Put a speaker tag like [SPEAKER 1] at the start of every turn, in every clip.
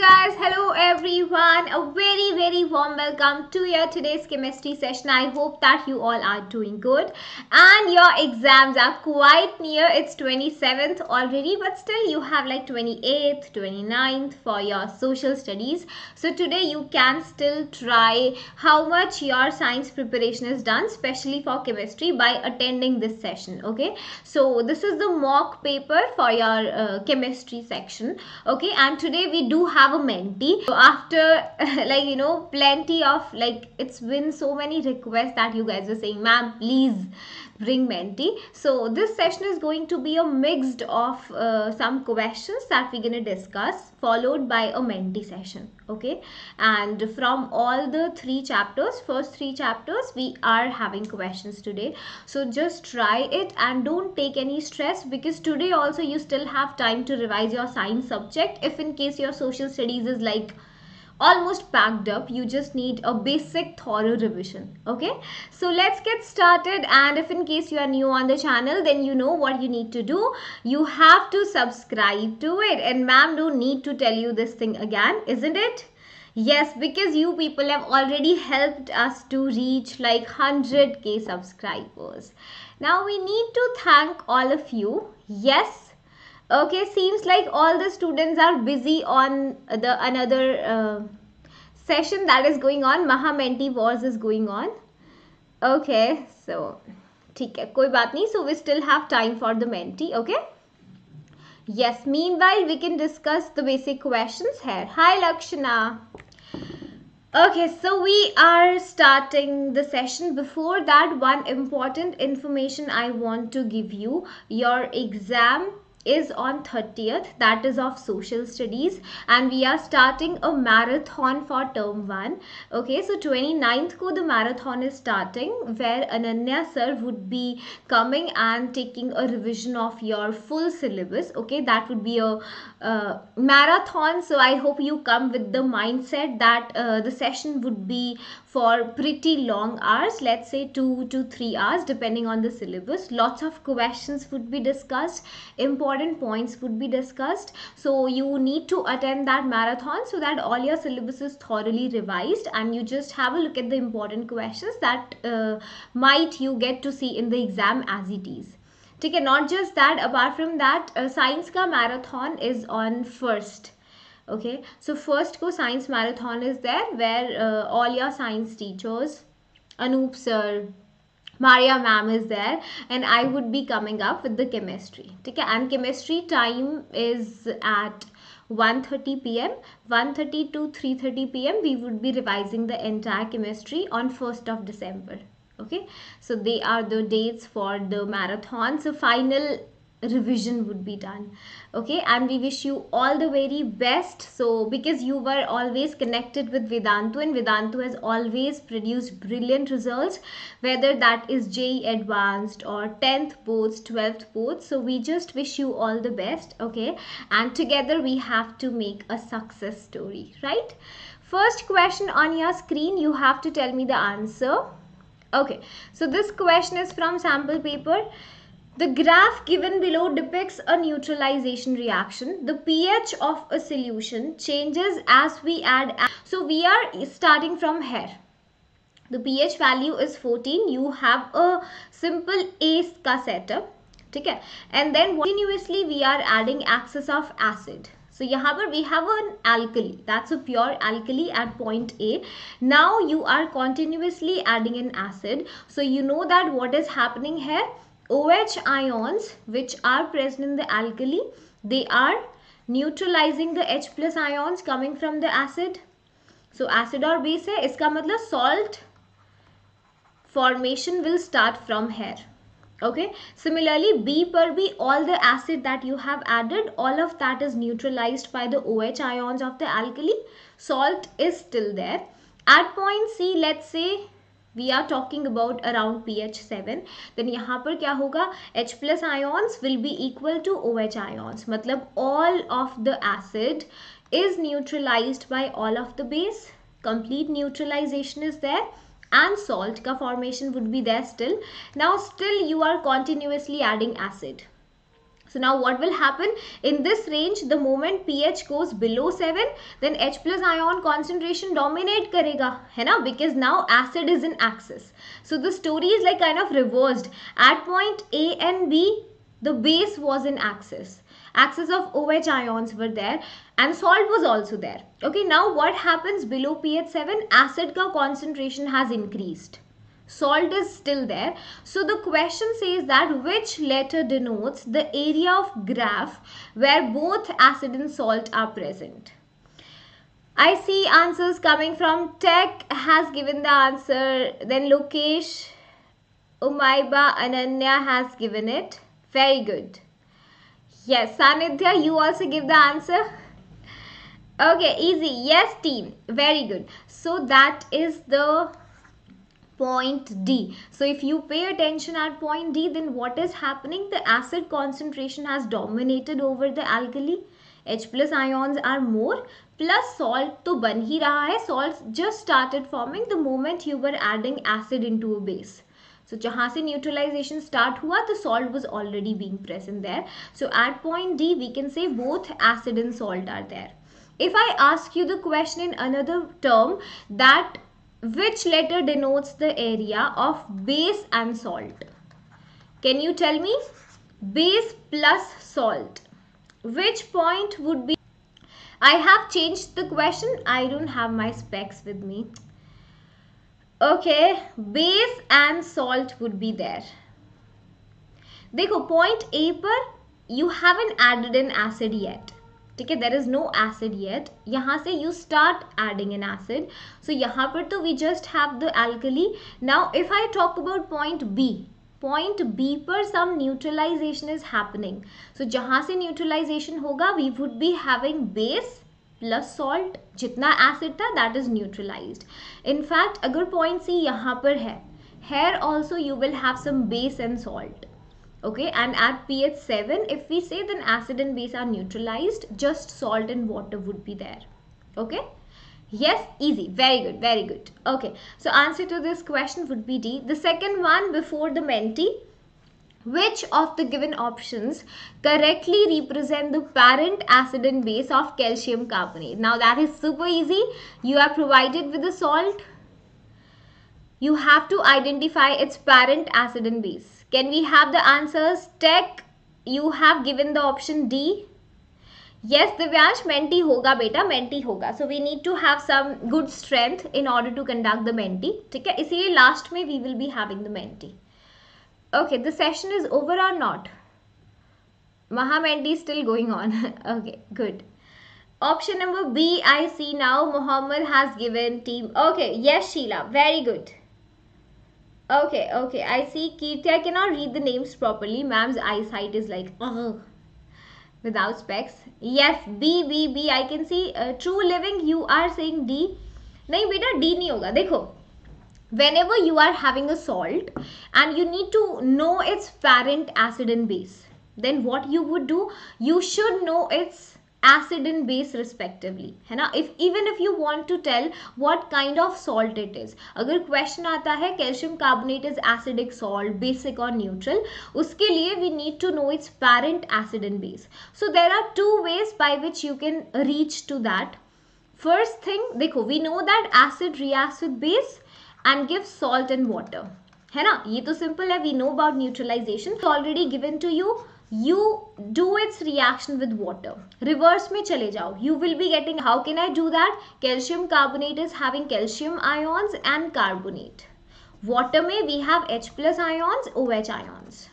[SPEAKER 1] guys hello everyone. A very very warm welcome to your today's chemistry session. I hope that you all are doing good. And your exams are quite near. It's 27th already but still you have like 28th 29th for your social studies. So today you can still try how much your science preparation is done especially for chemistry by attending this session okay? So this is the mock paper for your uh, chemistry section okay? And today we do have a Menti. So after like you know plenty of like it's been so many requests that you guys are saying ma'am please bring Menti so this session is going to be a mixed of uh, some questions that we're going to discuss followed by a Menti session okay? And from all the three chapters first three chapters we are having questions today. So just try it and don't take any stress because today also you still have time to revise your science subject if in case your social studies is like almost packed up. You just need a basic thorough revision okay? So let's get started. And if in case you are new on the channel then you know what you need to do. You have to subscribe to it. And ma'am don't need to tell you this thing again isn't it? Yes because you people have already helped us to reach like 100k subscribers. Now we need to thank all of you. Yes okay seems like all the students are busy on the another uh, session that is going on maha menti wars is going on okay so ठीक है कोई बात नहीं so we still have time for the mentee okay yes meanwhile we can discuss the basic questions here hi lakshana Okay, so we are starting the session. Before that, one important information I want to give you. Your exam is on 30th that is of social studies and we are starting a marathon for term 1 okay so 29th ko the marathon is starting where ananya sir would be coming and taking a revision of your full syllabus. Okay that would be a uh, marathon. So i hope you come with the mindset that uh, the session would be for pretty long hours let's say 2 to 3 hours depending on the syllabus lots of questions would be discussed important points would be discussed so you need to attend that marathon so that all your syllabus is thoroughly revised and you just have a look at the important questions that uh, might you get to see in the exam as it is ठीक है not just that apart from that science का marathon is on first okay so first go science marathon is there where uh, all your science teachers anoop sir maria ma'am is there and i would be coming up with the chemistry. okay and chemistry time is at 1:30 pm 1:30 to 3:30 pm we would be revising the entire chemistry on 1st of december. Okay? So they are the dates for the marathon. So final revision would be done. Okay and we wish you all the very best. So because you were always connected with vedantu and vedantu has always produced brilliant results whether that is JEE advanced or 10th boards 12th boards so we just wish you all the best okay? And together we have to make a success story right? First question on your screen you have to tell me the answer. Okay so this question is from sample paper the graph given below depicts a neutralization reaction. The pH of a solution changes as we add. So we are starting from here. The pH value is 14. You have a simple ACE ka setup. Okay? And then continuously we are adding excess of acid. So here we have an alkali. That's a pure alkali at point A. Now you are continuously adding an acid. So you know that what is happening here OH ions which are present in the alkali, they are neutralizing the H plus ions coming from the acid. So acid or base है इसका मतलब salt formation will start from here. Okay. Similarly, B per B, all the acid that you have added, all of that is neutralized by the OH ions of the alkali. Salt is still there. At point C, let's say we are talking about around P H seven then यहाँ पर क्या होगा? H plus ions will be equal to O H ions मतलब all of the acid is neutralize by all of the base complete neutralization is there and salt का formation would be there still now still you are continuously adding acid So now what will happen? In this range the moment pH goes below 7 then H plus ion concentration dominate karega hai na? Because now acid is in axis. So the story is like kind of reversed. At point A and B the base was in axis. Axis of OH ions were there and salt was also there. Okay now what happens below pH 7 acid ka concentration has increased salt is still there. So the question says that which letter denotes the area of graph where both acid and salt are present. I see answers coming from Tech has given the answer. Then Lokesh, Umaiba, Ananya has given it. Very good. Yes, Sanidhya, you also give the answer. Okay, easy. Yes, team. Very good. So that is the point D. So if you pay attention at point D, then what is happening? The acid concentration has dominated over the alkali. H plus ions are more plus salt to ban hi raha hai. Salt just started forming the moment you were adding acid into a base. So jahan se neutralization start hua, the salt was already being present there. So at point D, we can say both acid and salt are there. If I ask you the question in another term that which letter denotes the area of base and salt? Can you tell me? Base plus salt. Which point would be? I have changed the question. I don't have my specs with me. Okay, base and salt would be there. देखो point A पर you haven't added an acid yet. ठीक है there is no acid yet यहाँ से you start adding an acid so यहाँ पर तो we just have the alkali now if I talk about point B point B पर some neutralisation is happening so जहाँ से न्यूट्रलाइजेशन होगा we would be having base plus salt जितना acid था that is neutralized in fact अगर point C यहाँ पर है here also you will have some base and salt okay and at pH 7 if we say then acid and base are neutralized just salt and water would be there. Okay? Yes easy. Very good very good. Okay so answer to this question would be D. The second one before the Menti which of the given options correctly represent the parent acid and base of calcium carbonate? Now that is super easy. You are provided with the salt. You have to identify its parent acid and base can we have the answers? Tech, you have given the option D. Yes, Divyansh, Menti hoga beta, Menti hoga. So we need to have some good strength in order to conduct the Menti. Okay, है last May we will be having the Menti. Okay, the session is over or not? Maha Menti is still going on. okay, good. Option number B, I see now. Muhammad has given team. Okay, yes, Sheila, very good. Okay, okay. I see Kirti. I cannot read the names properly. Ma'am's eyesight is like, ugh. Without specs. Yes, B, B, B. I can see uh, true living. You are saying D. नहीं बेटा D नहीं होगा देखो whenever you are having a salt and you need to know its parent acid and base then what you would do you should know its acid and base respectively है ना? If even if you want to tell what kind of salt it is अगर question आता है calcium carbonate is acidic salt basic और neutral उसके लिए we need to know its parent acid and base so there are two ways by which you can reach to that first thing देखो we know that acid reacts with base and give salt and water है ना? ये तो simple है we know about neutralization already given to you you do its reaction with water. Reverse me chale jao. You will be getting, how can I do that? Calcium carbonate is having calcium ions and carbonate. Water may we have H plus ions, OH ions.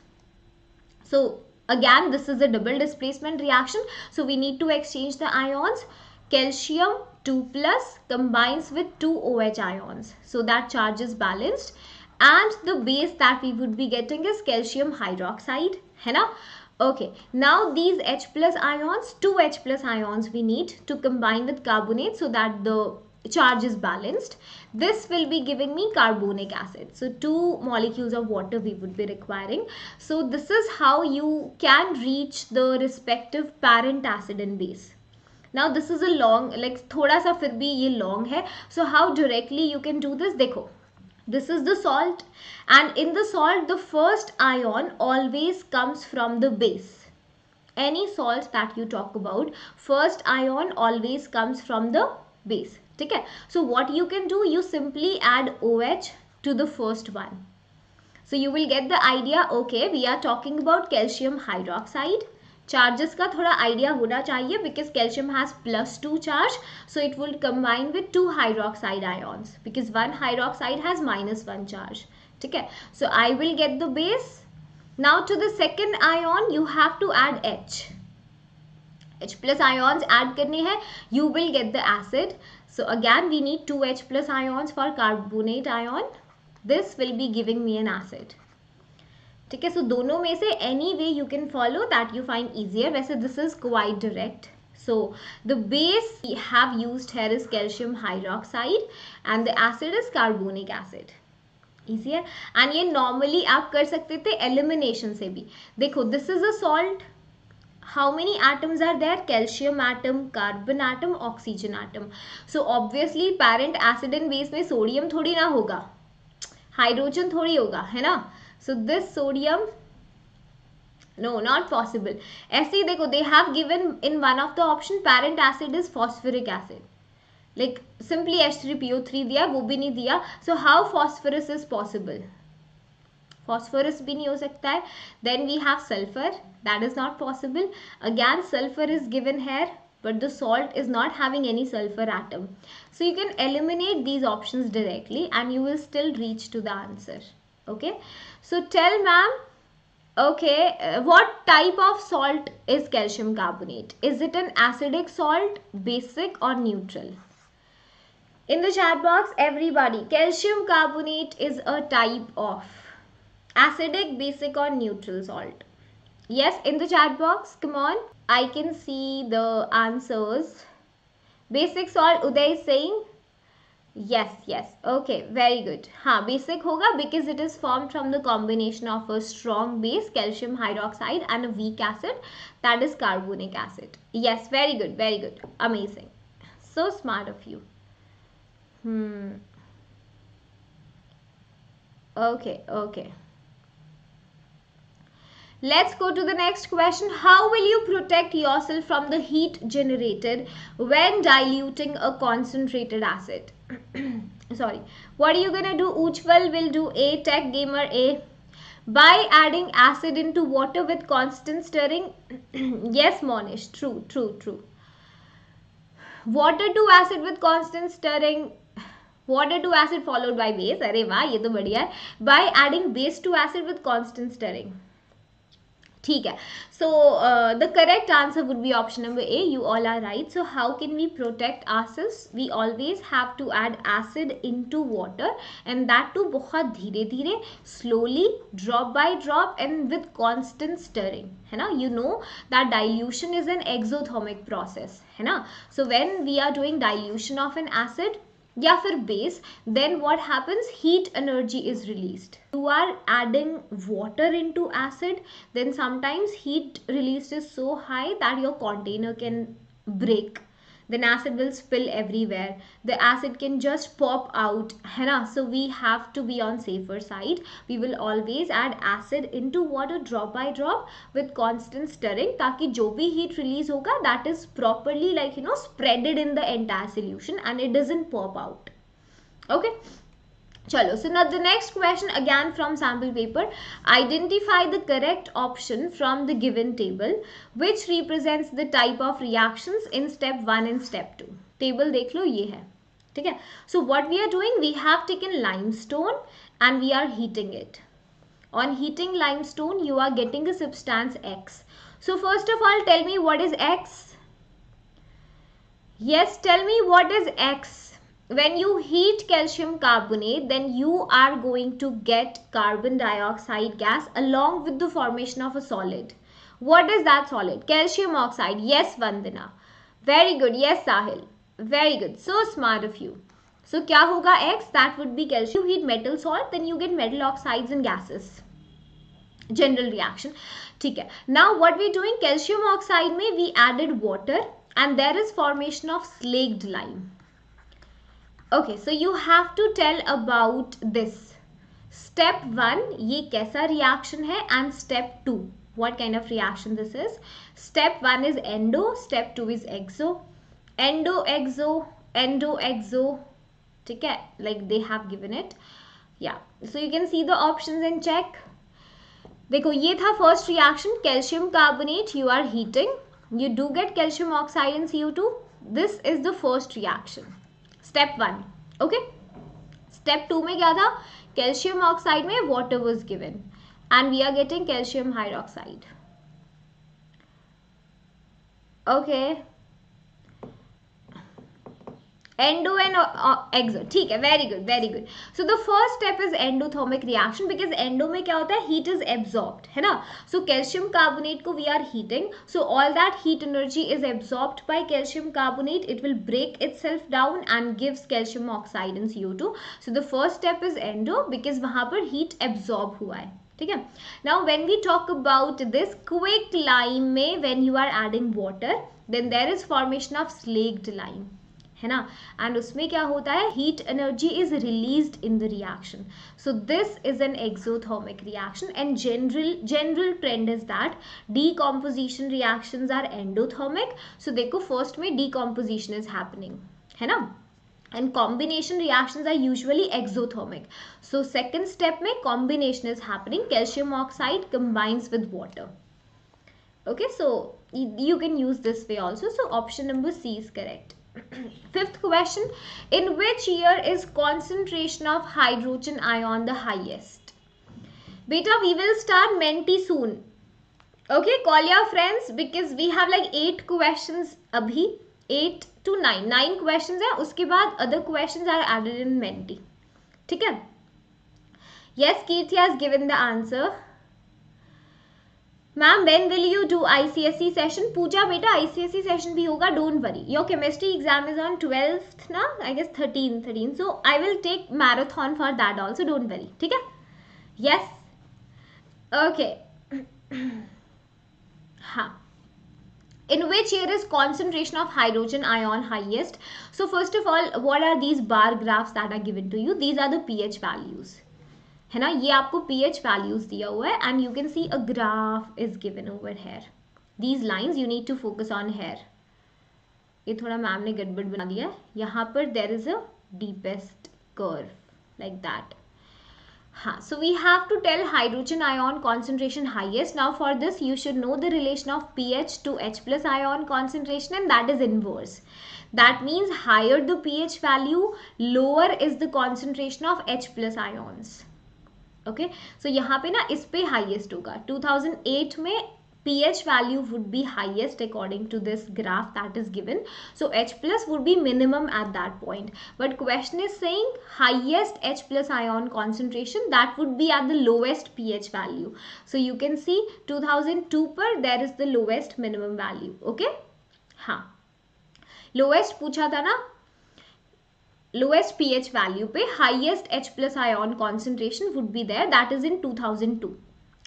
[SPEAKER 1] So again, this is a double displacement reaction. So we need to exchange the ions. Calcium 2 plus combines with two OH ions. So that charge is balanced. And the base that we would be getting is calcium hydroxide. है ना Okay, now these H plus ions, two H plus ions we need to combine with carbonate so that the charge is balanced. This will be giving me carbonic acid. So two molecules of water we would be requiring. So this is how you can reach the respective parent acid and base. Now this is a long like thoda sa fir bhi ye long hai. So how directly you can do this? Dekho. This is the salt. And in the salt the first ion always comes from the base. any salt that you talk about first ion always comes from the base. okay so what you can do you simply add OH to the first one. So you will get the idea. Okay we are talking about calcium hydroxide charges का थोड़ा idea होना चाहिए because calcium has plus two charge so it will combine with two hydroxide ions because one hydroxide has minus one charge ठीक है? So I will get the base now to the second ion you have to add H H plus ions add करने हैं you will get the acid so again we need to H plus ions for carbonate ion this will be giving me an acid ठीक है? So दोनों में से any way you can follow that you find easier वैसे this is quite direct so the base have use here is calcium hydroxide and the acid is carbonic acid easier and ये normally आप कर सकते थे elimination से भी. देखो this is a salt how many atoms are there calcium atom carbon atom oxygen atom so obviously parent acid and base में sodium थोड़ी ना होगा. हाइड्रोजन थोड़ी होगा, है ना? so this sodium no not possible ऐसे ही देखो they have given in one of the option parent acid is phosphoric acid like simply H3PO3 दिया वो भी नहीं दिया so how phosphorus is possible phosphorus भी नहीं हो सकता है then we have sulfur that is not possible again sulfur is given here but the salt is not having any sulfur atom so you can eliminate these options directly and you will still reach to the answer okay So tell ma'am okay uh, what type of salt is calcium carbonate? Is it an acidic salt basic or neutral? In the chat box everybody calcium carbonate is a type of acidic basic or neutral salt. Yes in the chat box come on i can see the answers. Basic salt uday is saying yes yes. Okay very good. Ha basic hoga because it is formed from the combination of a strong base calcium hydroxide and a weak acid that is carbonic acid. Yes very good very good. Amazing. So smart of you. Hmm. Okay okay. Let's go to the next question. How will you protect yourself from the heat generated when diluting a concentrated acid? Sorry. What are you to do? Ujwal will do A, Tech Gamer A. By adding acid into water with constant stirring. yes, Monish. True, true, true. Water to acid with constant stirring. Water to acid followed by base. Arey wah, ye to hai. By adding base to acid with constant stirring. ठीक है। So the correct answer would be option number A you all are right so how can we protect Asis we always have to add acid into water and that too बहुत धीरे धीरे slowly drop by drop and with constant stirring है ना? You know that dilution is an exothermic process है ना? So when we are doing dilution of an acid yeah for base. Then what happens? Heat energy is released. You are adding water into acid. Then sometimes heat released is so high that your container can break then acid will spill everywhere. The acid can just pop out hai na? so we have to be on safer side. We will always add acid into water drop by drop with constant stirring taki jo bhi heat release hoga that is properly like you know spreaded in the entire solution and it doesn't pop out. Okay? Chalo. So now the next question again from sample paper. Identify the correct option from the given table which represents the type of reactions in step 1 and step 2. Table dekh lo ye hai. Okay. So what we are doing we have taken limestone and we are heating it. On heating limestone you are getting a substance X. So first of all tell me what is X? Yes tell me what is X? when you heat calcium carbonate then you are going to get carbon dioxide gas along with the formation of a solid what is that solid calcium oxide yes vandana very good yes sahil very good so smart of you so kya hoga x that would be calcium you heat metal salt then you get metal oxides and gases general reaction ठीक है now what we doing calcium oxide में we added water and there is formation of slaked lime okay so you have to tell about this step one ये कैसा reaction है and step two what kind of reaction this is step 1 is endo step 2 is exo endo exo endo exo okay like they have given it yeah so you can see the options and check देखो ये था first reaction calcium carbonate you are heating you do get calcium oxide in C to this is the first reaction Step one okay step two में क्या था? Calcium oxide में water was given and we are getting calcium hydroxide okay. endo and exo ठीक है very good very good so the first step is endothermic reaction because endo में क्या होता है? हीट इज़ एब्जॉर्ब्ड है ना? So calcium carbonate को we are heating so all that heat energy is absorbed by calcium carbonate it will break itself down and gives calcium oxide and C two so the first step is endo because वहाँ पर heat absorb हुआ है, ठीक है? Now when we talk about this quick lime में when you are adding water then there is formation of slaked lime है ना and उसमें क्या होता है heat energy is release in the reaction so this is an exothermic reaction and general general trend is that decomposition reactions are endothermic so देखो first में decomposition is happening है ना and combination reactions are usually exothermic so second step mein combination is happening calcium oxide combines with water okay so you can use this way also so option number c is correct Fifth question in which year is concentration of hydrogen ion the highest beta we will start menti soon okay call your friends because we have like eight questions abhi eight to nine nine question है उसके बाद other question are added in Menti ठीक है yes Kirti has given the answer ma'am when will you do ICSE session Pooja बेटा ICSE session भी होगा don't worry your chemistry exam is on twelfth ना I guess thirteen thirteen so I will take marathon for that also don't worry ठीक है yes okay हाँ in which year is concentration of hydrogen ion highest so first of all what are these bar graphs that are given to you these are the ph values है ना? ये आपको P H values दिया हुआ है and you can see a graph is given over here these lines you need to focus on here ये थोड़ा ma'am ने गड़बड़ बना दिया है। यहाँ पर there is a deepest curve like that हाँ so we have to tell hydrogen ion concentration highest now for this you should know the relation of P H to H plus ion concentration and that is inverse that means higher the P H value lower is the concentration of H plus ions okay so यहाँ पे ना इस पे highest होगा। 2008 में P H value would be highest according to this graph that is given so H plus would be minimum at that point but question is saying highest H plus ion concentration that would be at the lowest P H value so you can see two thousand two पर there is the lowest minimum value okay हाँ। Lowest पूछा था ना? Lowest pH value पे highest H plus ion concentration would be there that is in 2002.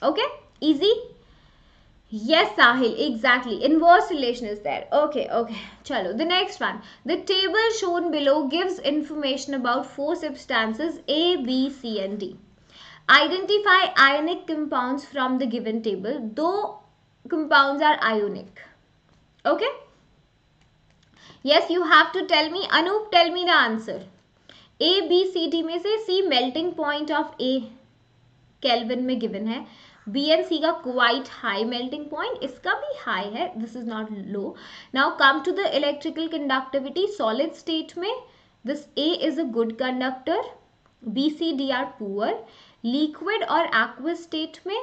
[SPEAKER 1] Okay? Easy? Yes, Sahil, exactly. Inverse relation is there. Okay, okay. Chalo. The next one. The table shown below gives information about four substances A, B, C and D. Identify ionic compounds from the given table. Though compounds are ionic. Okay? Yes, you have to tell me. Anup, tell me the answer. A, B, C, D में से C melting point of A Kelvin में given है. B and C का quite high melting point इसका भी high है. This is not low now come to the electrical conductivity solid state में this A is a good conductor B C D are poor liquid और aqueous state में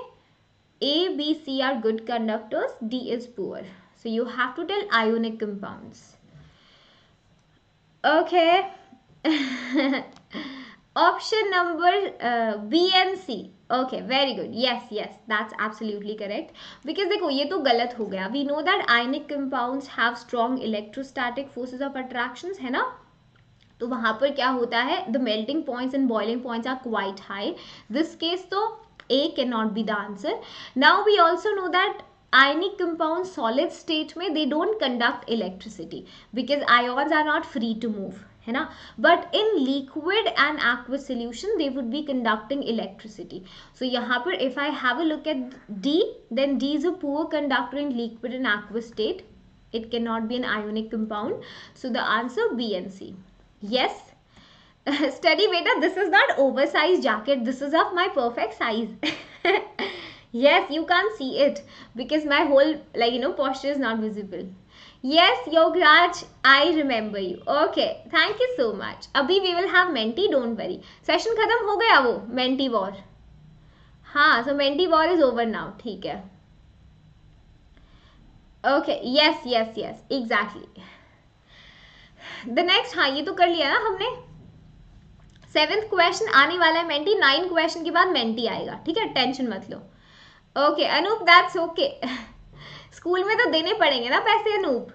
[SPEAKER 1] A B C are good conductors D is poor so you have to tell ionic compounds. option number uh, b and c. Okay very good yes yes that's absolutely correct because देखो ये तो गलत हो गया. We know that ionic compounds have strong electrostatic forces of attraction है ना? तो वहाँ पर क्या होता है? The melting points and boiling points are quite high this case तो A can not be the answer now we also know that ionic compounds solid state में they don't conduct electricity because ions are not free to move है ना but in liquid and aqueous solution they would be conducting electricity so यहाँ पर if I have a look at D then D is a poor conductor in liquid and aqueous state it cannot be an ionic compound so the answer B and C yes study beta this is not oversized jacket this is of my perfect size yes you can't see it because my whole like you know posture is not visible Yes, Yograj, I remember you. Okay, thank you so much. अभी we will have Menti, don't worry. Session खत्म हो गया वो Menti war. हाँ, so Menti war is over now. ठीक है. Okay, yes, yes, yes, exactly. The next हाँ ये तो कर लिया ना हमने सेवेंथ क्वेश्चन आने वाला है मेंटी नाइन क्वेश्चन के बाद मेंटी आएगा ठीक है टेंशन मत लो okay Anoop that's okay school में तो देने पड़ेंगे ना पैसे Anoop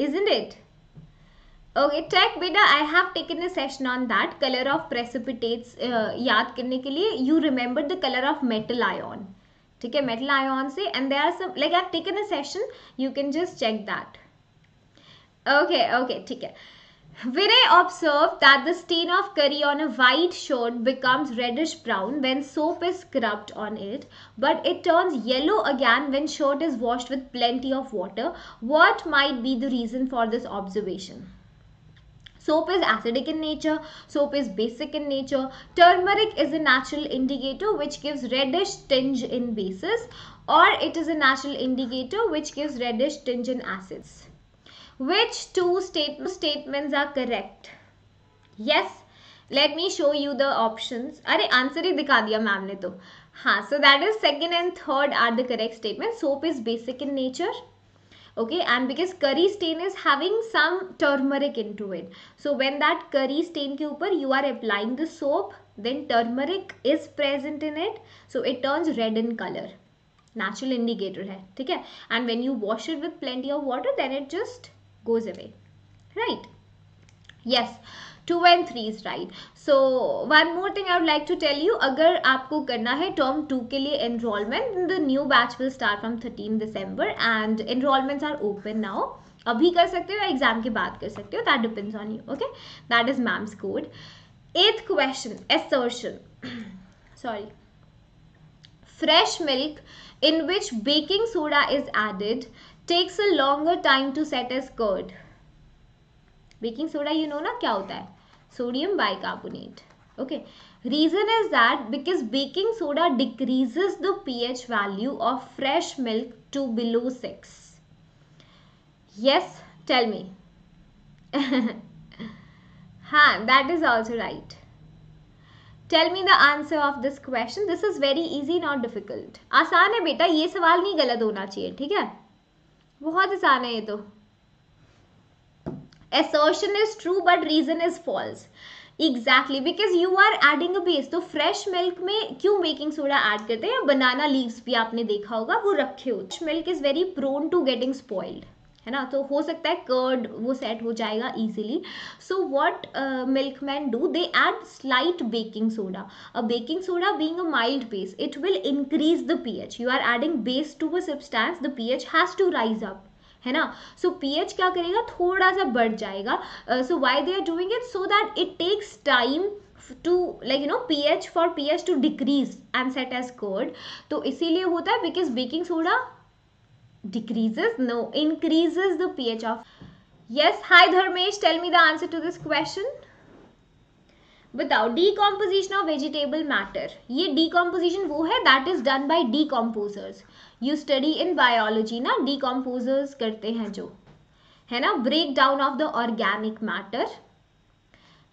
[SPEAKER 1] isn't it okay take बेटा I have taken a session on that colour of precipitates याद करने के लिए you remember the colour of metal ion ठीक है मेटल आयोन से and there are some like I have taken a session you can just check that okay okay ठीक है. Vinay observed that the stain of curry on a white shirt becomes reddish brown when soap is scrubbed on it, but it turns yellow again when shirt is washed with plenty of water. What might be the reason for this observation? Soap is acidic in nature, soap is basic in nature. Turmeric is a natural indicator which gives reddish tinge in bases or it is a natural indicator which gives reddish tinge in acids. Which two state statements are correct? Yes. Let me show you the options. अरे answer ही दिखा दिया ma'am ने तो हाँ so that is second and third are the correct statements. Soap is basic in nature. Okay, and because curry stain is having some turmeric into it. So when that curry stain के ऊपर you are applying the soap, then turmeric is present in it. So it turns red in color. Natural indicator है ठीक है and when you wash it with plenty of water then it just goes away, right? Yes two and three is right so one more thing I would like to tell you अगर आपको करना है term two के लिए enrolment the new batch will start from thirteen December and enrolments are open now अभी कर सकते हो एग्ज़ाम के बाद कर सकते हो that depends on you okay that is ma'am's code eighth question assertion sorry fresh milk in which baking soda is added takes a longer time to set as curd. Baking soda you know na kya hota hai? Sodium bicarbonate. Okay. Reason is that because baking soda decreases the pH value of fresh milk to below 6. Yes, tell me. हाँ, that is also right. Tell me the answer of this question this is very easy not difficult आसान है बेटा ये सवाल नहीं गलत होना चाहिए ठीक है बहुत आसान है ये तो। Assertion is true but reason is false exactly because you are adding a base तो फ्रेश मिल्क में क्यों बेकिंग सोडा ऐड करते हैं? बनाना लीव्स भी आपने देखा होगा, वो रखे हो। Milk is very prone to getting spoiled है ना? तो हो सकता है कर्ड वो सेट हो जाएगा easily so what milkman do they add slight baking soda a baking soda being a mild base it will increase the pH you are adding base to a substance the pH has to rise up है ना? सो so, pH क्या करेगा? थोड़ा सा बढ़ जाएगा। So why they are doing it so that it takes time to like you know P H for P H to decrease and set as curd तो इसीलिए होता है because baking soda decreases no increases the ph of yes hi dharmesh tell me the answer to this question बताओ decomposition of vegetable matter ये decomposition वो है that is done by decomposers you study in biology ना decomposers करते हैं जो है ना break down of the organic matter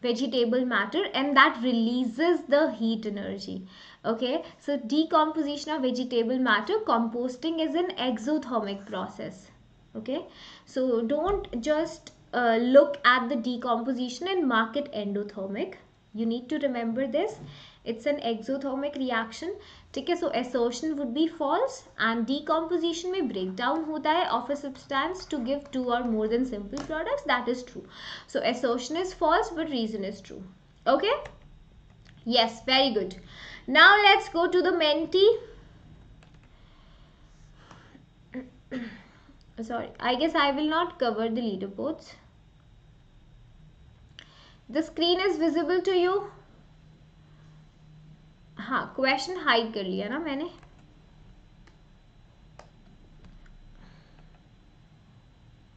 [SPEAKER 1] vegetable matter and that releases the heat energy okay so decomposition of vegetable matter composting is an exothermic process. Okay so don't just uh, look at the decomposition and mark it endothermic. You need to remember this. It's an exothermic reaction. Okay, so assertion would be false and decomposition may break down hota hai of a substance to give two or more than simple products. That is true. So assertion is false but reason is true. Okay? Yes very good now let's go to the Menti. Sorry, I guess I will not cover the leaderboards. The screen is visible to you हाँ question hide कर लिया ना मैंने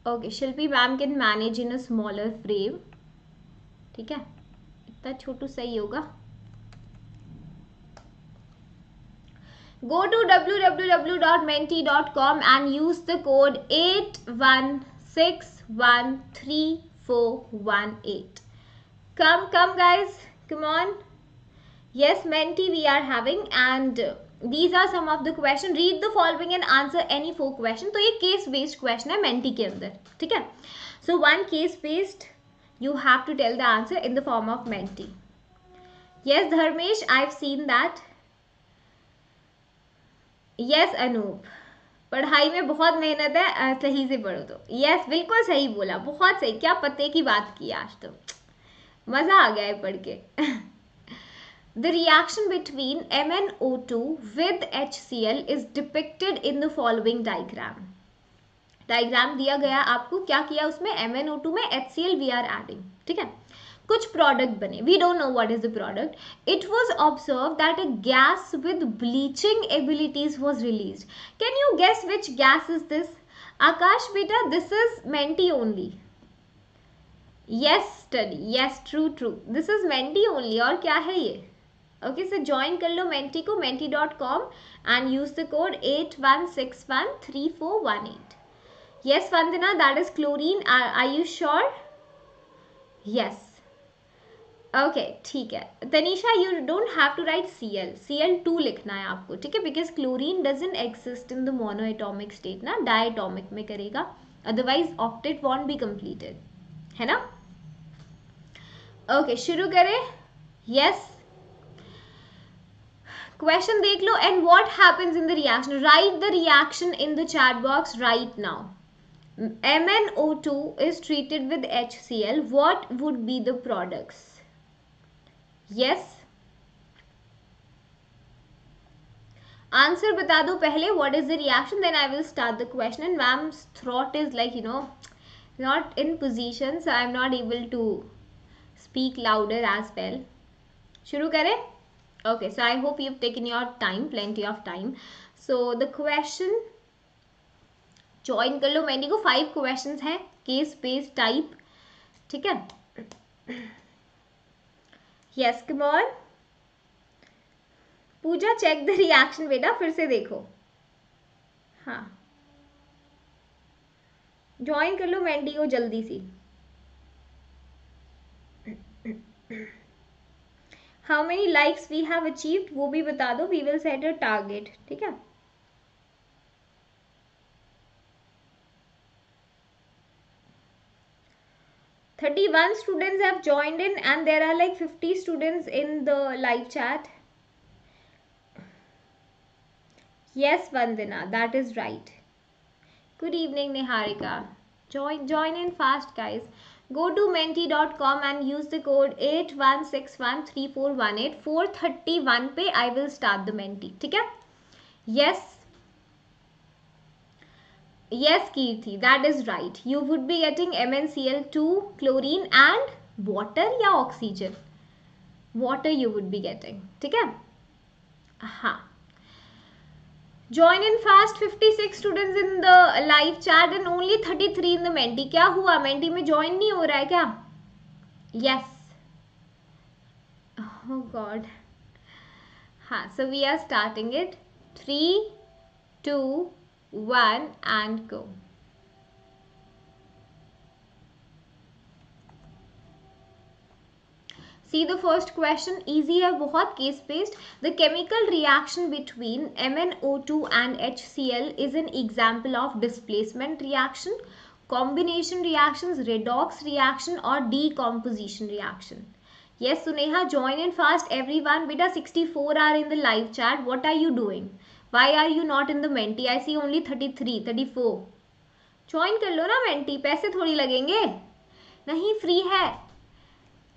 [SPEAKER 1] okay Shilpi ma'am can manage in a smaller frame ठीक है इतना छोटू सही होगा go to www.menti.com and use the code 81613418 come come guys come on yes menti we are having and these are some of the question read the following and answer any four question तो ये case based question है menti के अंदर ठीक है so one case based you have to tell the answer in the form of menti yes dharmesh i've seen that Yes Anup पढ़ाई में बहुत मेहनत है सही से पढ़ो तो। यस बिल्कुल सही बोला, बहुत सही। क्या पते की बात की आज तो। मज़ा आ गया है पढ़ के। The reaction between M N O two with H C L is depicted in the following diagram diagram दिया गया आपको, क्या किया उसमें? एम एन ओ टू में H C L we are adding ठीक है? कुछ प्रोडक्ट बने। We don't know what is the product it was observe that a gas with bleaching abilities was release can you guess which gas is this Akash बेटा this is Menti only yes study yes true true this is Menti only और क्या है ये? Okay sir join कर लो Menti को Menti dot com and use the code eight one six one three four one eight yes Vandana that is chlorine are you sure yes okay ठीक है। Tanisha you don't have to write C L C L two लिखना है आपको ठीक है? Because chlorine doesn't exist in the monoatomic state ना diatomic में करेगा। Otherwise octet won't be completed है ना? ओके okay, शुरू करें। यस क्वेश्चन देख लो and what happens in the reaction write the reaction in the chat box right now MnO2 is treated with HCl. What would be the products? Yes answer बता दो पहले what is the reaction then I will start the question and ma'am throat is like you know not in position so I am not able to speak louder as well शुरू करें? Okay so I hope you taken your time plenty of time so the question join कर लो. मैंने को five question है. Case base type ठीक है? Yes come on Puja check the reaction बेटा, फिर से देखो। हाँ। ज्वाइन कर लो मैंडी को जल्दी सी। How many likes we have achieved वो भी बता दो। We will set a target ठीक है? Thirty one students have joined in and there are like fifty students in the live chat. Yes, Vandana, that is right. Good evening, Niharika. Join, join in fast, guys. Go to menti.com and use the code 81613418. 431 पे I will start the menti. ठीक है? Yes. Yes, Kirti, that is right. You would be getting MnCl2, chlorine and water या oxygen. Water you would be getting. ठीक है? हाँ. Join in fast 56 students in the live chat and only 33 in the menti. क्या हुआ menti में join नहीं हो रहा है क्या? Yes. Oh God. हाँ, so we are starting it. Three, two, one and go. See the first question, easy है बहुत case based. The chemical reaction between MnO2 and HCl is an example of displacement reaction, combination reactions, redox reaction or decomposition reaction. Yes, Suneha, join in fast everyone. Beta 64 are in the live chat. What are you doing? Why are you not in the Menti I see only thirty three thirty four join कर लो ना mentee पैसे थोड़ी लगेंगे। नहीं free है।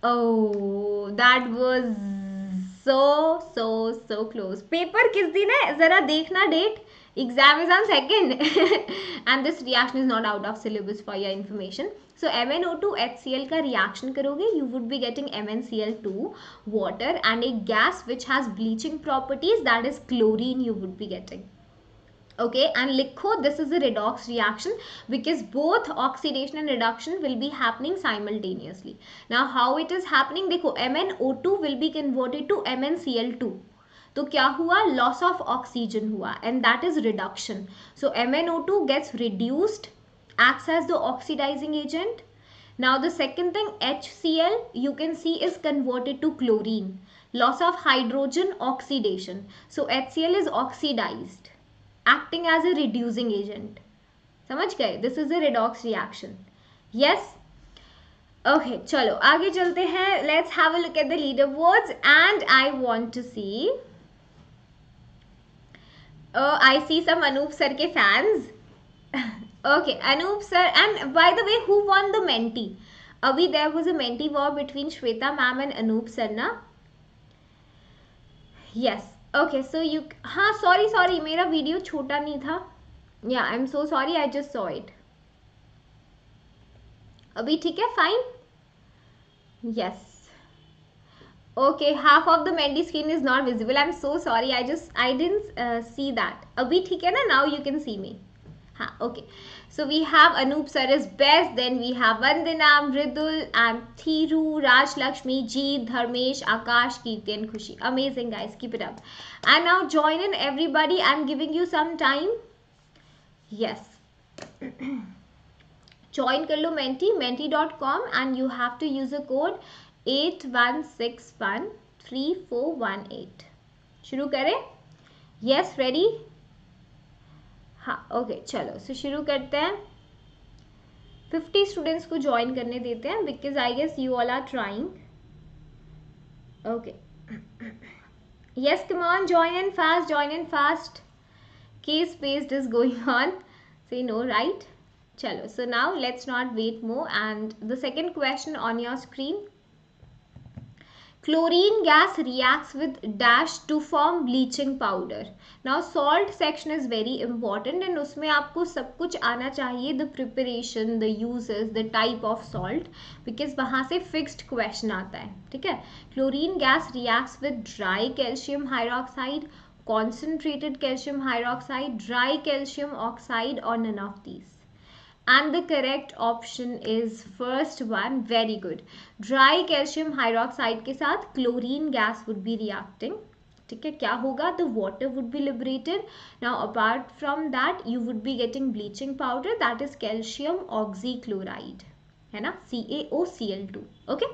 [SPEAKER 1] ओ that was so so so close paper किस दिन है? जरा देखना date exam is on second and this reaction is not out of syllabus for your information so M N O two H C L का reaction करोगे you would be getting M N C L two water and a gas which has bleaching properties that is chlorine you would be getting okay and लिखो this is a redox reaction because both oxidation and reduction will be happening simultaneously now how it is happening देखो M N O two will be converted to M N C L two तो क्या हुआ? Loss of oxygen हुआ and that is reduction so M N O two gets reduced acts as the oxidizing agent now the second thing HCl you can see is converted to chlorine loss of hydrogen oxidation so HCl is oxidized acting as a reducing agent समझ गए this is a redox reaction yes okay चलो आगे चलते हैं let's have a look at the leaderboards and I want to see oh I see some Anoop sir के fans Okay, Anoop sir. And by the way, who won the mentee? abhi there was a mentee war between Shweta ma'am and Anoop sir, na? Yes. Okay, so you... ha sorry, sorry. mera video छोटा nahi tha Yeah, I'm so sorry. I just saw it. abhi theek hai fine yes okay half of the menti skin is not visible i'm so sorry i just i didn't uh, see that abhi theek hai na now you can see me हाँ okay so we have Anup sir is best then we have Vandana Mridul and Thiru Raj ji Dharmesh Akash Keertiyan Khushi amazing guys keep it up and now join in everybody I am giving you some time yes join कर लो Menti Menti dot com and you have to use a code eight one six one three four one eight शुरू करें. Yes ready हाँ okay चलो so शुरू करते हैं। 50 students को join करने देते हैं because I guess you all are trying okay yes come on join and fast join and fast case based is going on so no right चलो so now let's not wait more and the second question on your screen Chlorine gas reacts with dash to form bleaching powder. Now salt section is very important and उसमें आपको सब कुछ आना चाहिए the preparation, the uses, the type of salt because वहाँ से fixed question आता है ठीक है Chlorine gas reacts with dry calcium hydroxide, concentrated calcium hydroxide, dry calcium oxide or none of these. and the correct option is first one very good dry calcium hydroxide के साथ chlorine gas would be reacting ठीक है क्या होगा the water would be liberated now apart from that you would be getting bleaching powder that is calcium oxychloride है ना CaOCl2 okay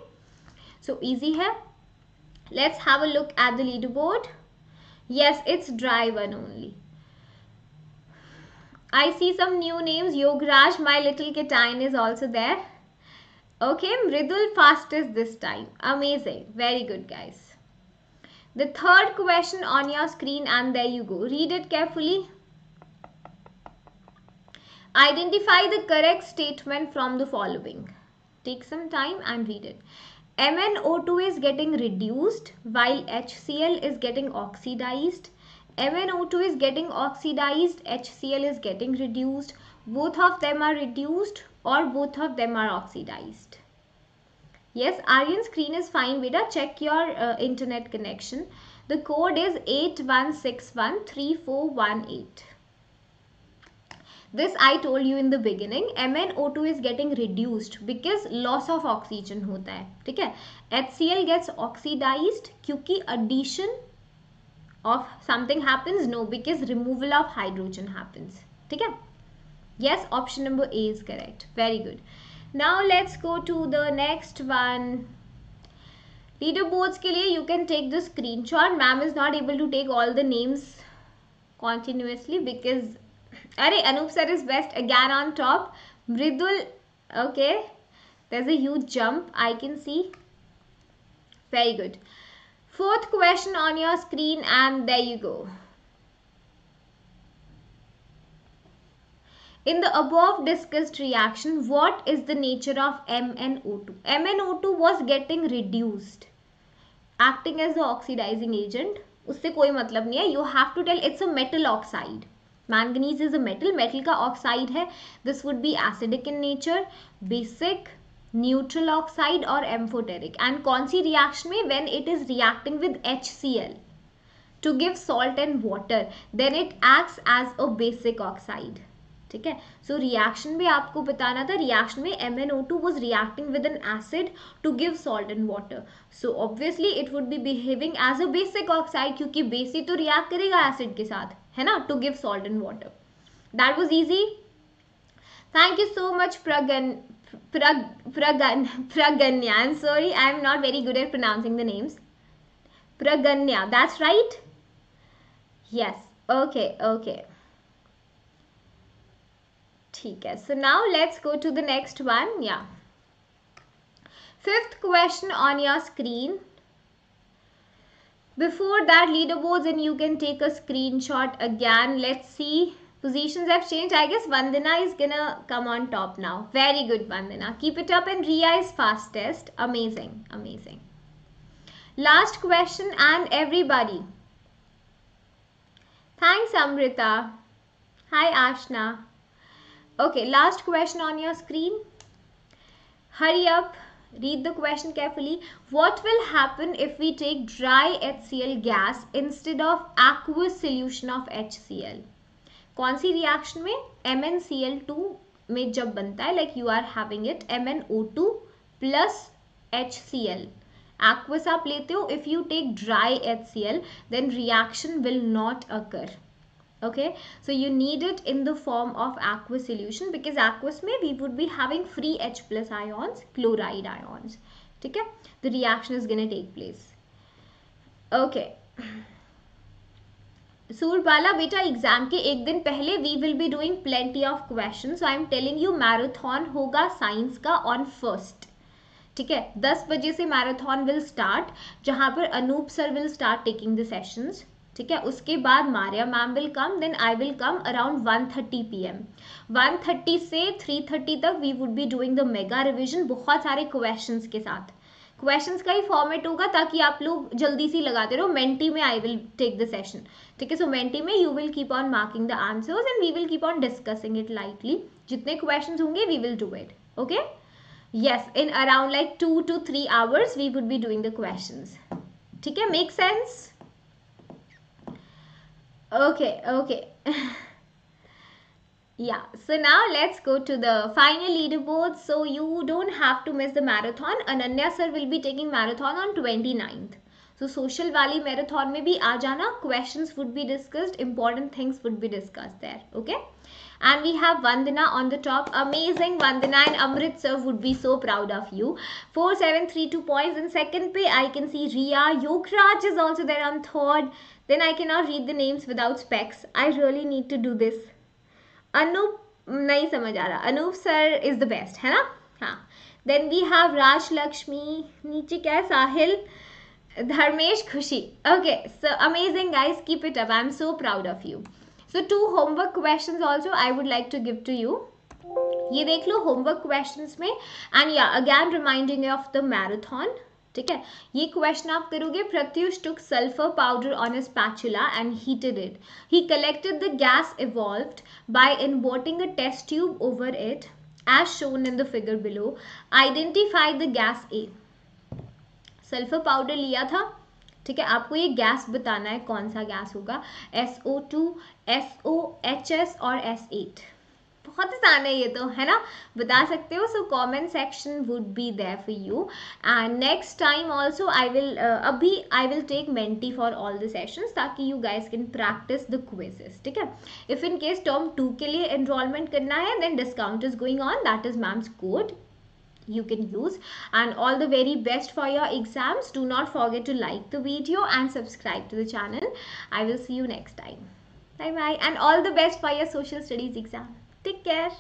[SPEAKER 1] so easy है let's have a look at the leaderboard yes it's dry one only I see some new names. Yograj, my little Kitine is also there. Okay, Mridul fastest this time. Amazing. Very good, guys. The third question on your screen and there you go. Read it carefully. Identify the correct statement from the following. Take some time and read it. MnO2 is getting reduced while HCl is getting oxidized MnO2 is getting oxidized, HCl is getting reduced. Both of them are reduced or both of them are oxidized. Yes, Aryan screen is fine, beta. Check your uh, internet connection. The code is 81613418. This I told you in the beginning. MnO2 is getting reduced because loss of oxygen होता है ठीक है HCl gets oxidized क्योंकि addition of something happens no because removal of hydrogen happens. okay yes option number a is correct. Very good. Now let's go to the next one. Leaderboards ke liye you can take the screenshot. Ma'am is not able to take all the names continuously because are anup sir is best again on top. Mridul okay. There's a huge jump. I can see. Very good. Fourth question on your screen and there you go. In the above discussed reaction, what is the nature of MnO2? MnO2 was getting reduced, acting as the oxidizing agent. उससे कोई मतलब नहीं है. You have to tell it's a metal oxide. Manganese is a metal metal का oxide है this would be acidic in nature basic neutral oxide और amphoteric and कौन सी रिएक्शन में when it is reacting with H C L to give salt and water then it acts as a basic oxide ठीक है? So reaction में आपको बताना था रिएक्शन में M N O two was reacting with an acid to give salt and water so obviously it would be behaving as a basic oxide क्योंकि basic तो react करेगा एसिड के साथ, है ना? To give salt and water that was easy thank you so much Pragan Prag, Praganya. I'm sorry, I'm not very good at pronouncing the names. Praganya, that's right? Yes, okay, okay. Okay, so now let's go to the next one. Yeah. Fifth question on your screen. Before that leaderboards and you can take a screenshot again. Let's see positions have changed. I guess vandana is gonna come on top now. Very good vandana. Keep it up and ria is fastest. Amazing amazing. Last question and everybody. Thanks amrita. Hi ashna. Okay, last question on your screen. Hurry up, read the question carefully. What will happen if we take dry HCl gas instead of aqueous solution of HCl? कौन सी reaction में M N C L two में जब बनता है? Like you are having it M N O two plus H C L aqueous आप लेते हो if you take dry H C L then reaction will not occur okay so you need it in the form of aqueous solution because aqueous में we would be having free H plus ions chloride ions ठीक है? The reaction is gain take place okay Surbala बेटा exam के एक दिन पहले we will be doing plenty of question so I am telling you marathon होगा science का on first ठीक है? दस बजे से मैराथन विल स्टार्ट जहाँ पर Anup sir will start taking the sessions ठीक है? उसके बाद Maria ma'am will come then I will come around 1:30 PM 1:30 से 3:30 तक we would be doing the mega revision बहुत सारे क्वेश्चंस के साथ. क्वेश्चंस का ही फॉर्मेट होगा ताकि आप लोग जल्दी से लगाते रहो। मेंटी में I will take the session ठीक है? सो मेंटी में you will keep on marking the answers and we will keep on discussing it lightly जितने क्वेश्चंस होंगे we will do it okay yes, in around like two to three hours, we would be doing the questions ठीक है? Make sense okay okay yeah so now let's go to the final leaderboard. So you don't have to miss the marathon. Ananya sir will be taking marathon on 29th so social valley marathon may be ajana questions would be discussed. Important things would be discussed there. Okay? And we have vandana on the top. Amazing vandana and amrit sir would be so proud of you. 4732 points. In second pay i can see ria yograj is also there on third. Then i cannot read the names without specs. I really need to do this. Anup, नहीं समझ आ रहा। Anup sir is the best है ना? हाँ। Then we have Raj Lakshmi नीचे क्या है? Sahil Dharmesh Khushi okay so amazing guys keep it up I am so proud of you so two homework questions also I would like to give to you ये देख लो homework questions में। And yeah again reminding of the marathon ठीक है? ये question आप करोगे, Pratyush took sulphur powder on spatula and heated it he collected the gas evolved by inverting a test tube over it as shown in the figure below identify the gas a sulphur powder लिया था, ठीक है? आपको ये gas बताना है कौन सा गैस होगा? SO two SO H S और एस एट बहुत ही आसान है ये तो है ना बता सकते हो so comment section would be there for you and next time also I will अभी I will take Menti for all the sessions ताकि you guys can practise the quizzes ठीक है if in case term two के लिए enrolment करना है then discount is going on that is ma'am's code you can use and all the very best for your exams do not forget to like the video and subscribe to the channel i will see you next time bye bye and all the best for your social studies exams Take care!